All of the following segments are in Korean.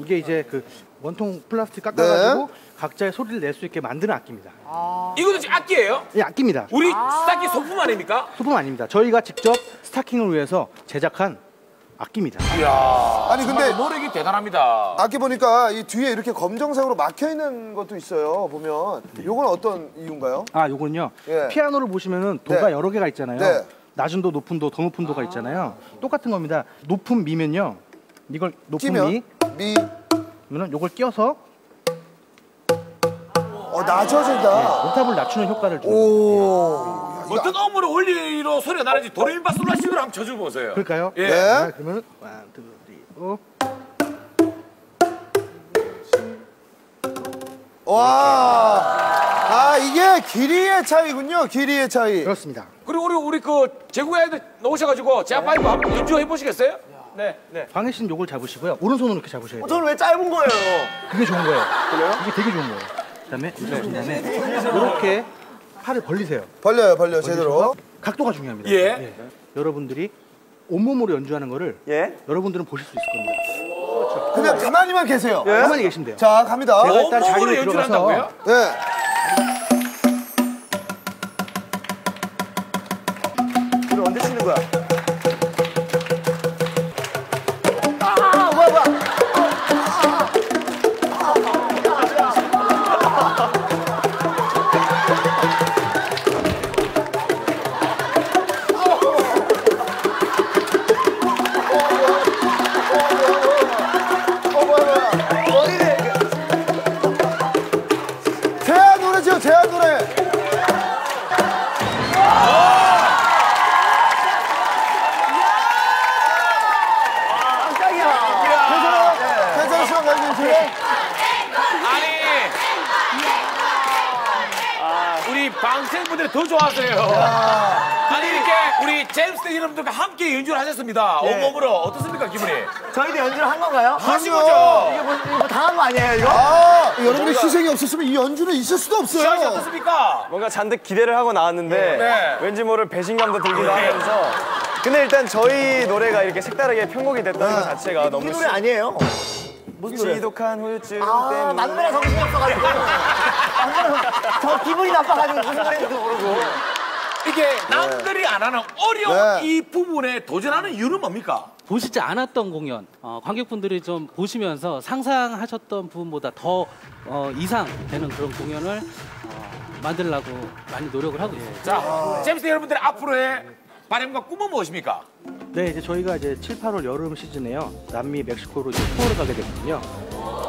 이게 이제 그 원통 플라스틱 깎아가지고 네. 각자의 소리를 낼 수 있게 만드는 악기입니다. 이것도 지금 악기예요? 이 악기입니다. 우리 스타킹 소품 아닙니까? 소품 아닙니다. 저희가 직접 스타킹을 위해서 제작한 악기입니다. 아니 근데 노력이 대단합니다. 아까 보니까 이 뒤에 이렇게 검정색으로 막혀 있는 것도 있어요. 보면 요건 어떤 이유인가요? 아, 요건요. 예. 피아노를 보시면은 도가 네. 여러 개가 있잖아요. 네. 낮은 도, 높은 도, 더 높은 도가 있잖아요. 똑같은 겁니다. 높은 미면요. 이걸 높은 미 끼면 미. 그러면 요걸 끼워서 어 낮아진다. 옥타브를 낮추는 효과를 줍니다. 오. 어떤 어무를 원리로 소리가 나는지 도레미파 솔라식으로 한번 쳐줘 보세요. 그럴까요? 예. 네. 자, 그러면 one, two, three, four. 와. 아 이게 길이의 차이군요. 길이의 차이. 그렇습니다. 그리고 우리 우리 그 제국에 나오셔가지고 ZE:A Five 한번 연주해 보시겠어요? 네, 네. 광희 씨는 요걸 잡으시고요. 오른손으로 이렇게 잡으셔야 돼요. 저는 왜 짧은 거예요? 그게 좋은 거예요. 그래요? 이게 되게 좋은 거예요. 그다음에 그다음에 이렇게 팔을 벌리세요. 벌려요, 벌려 제대로. 각도가 중요합니다. 예. 여러분들이 온몸으로 연주하는 거를 예? 여러분들은 보실 수 있을 겁니다. 그냥 가만히만 계세요. 가만히 계시면 돼요. 자 갑니다. 제가 일단 연주를 들어가서 한다고요? 네. 언제 치는 거야? 우리 방생분들이 더 좋아하세요. 아니 이렇게 우리 제임스 대 여러분들과 함께 연주를 하셨습니다. 온몸으로 어떻습니까 기분이? 저희도 연주를 한 건가요? 하신 거죠? 이게 뭐, 이거 뭐 당한 거 아니에요, 이거? 아, 여러분의 희생이 없었으면 이 연주는 있을 수도 시아씨 없어요. 어떻습니까? 뭔가 잔뜩 기대를 하고 나왔는데 네. 왠지 모를 배신감도 들기도 하면서 근데 일단 저희 노래가 이렇게 색다르게 편곡이 됐다는 것 자체가 이 너무 노래 아니에요. 무슨 노래? 지독한 후유증 아, 때문에 만노래 정신이 없어가지고. 저 기분이 나빠가지고 무슨 노래인지도 모르고. 이게 남들이 안 하는 어려운 네. 이 부분에 도전하는 이유는 뭡니까? 보시지 않았던 공연, 어, 관객분들이 좀 보시면서 상상하셨던 부분보다 더 어, 이상 되는 그런 공연을 어, 만들려고 많이 노력을 하고 있습니다. 자, 제임스 대 여러분들 앞으로의 바람과 꿈은 무엇입니까? 네, 이제 저희가 이제 7, 8월 여름 시즌에요. 남미 멕시코로 이제 투어를 가게 되거든요.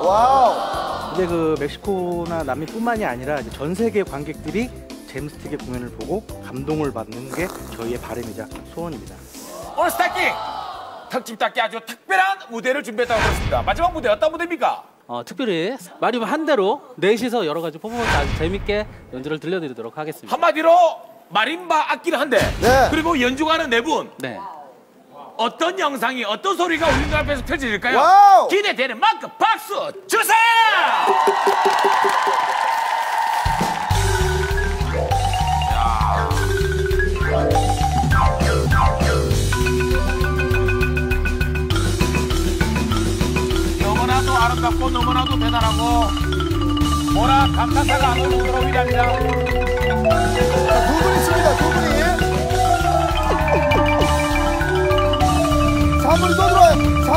Wow. 근데 그 멕시코나 남미뿐만이 아니라 이제 전 세계 관객들이 잼스틱의 공연을 보고 감동을 받는 게 저희의 바람이자 소원입니다. 오늘 스타킹 특집답게 아주 특별한 무대를 준비했다고 들었습니다. 마지막 무대 어떤 무대입니까? 어, 특별히 마림바 한 대로 넷이서 여러 가지 퍼포먼스 아주 재밌게 연주를 들려드리도록 하겠습니다. 한마디로 마림바 악기를 한 대, 네. 그리고 연주가는 네 분. 네. 어떤 영상이 어떤 소리가 우리 눈 앞에서 펼쳐질까요? 와우! 기대되는 만큼 박수 주세요! 너무나도 아름답고 너무나도 대단하고 뭐라 감탄사가 그런 위대합니다. 자, 두분 있습니다, 두 분이.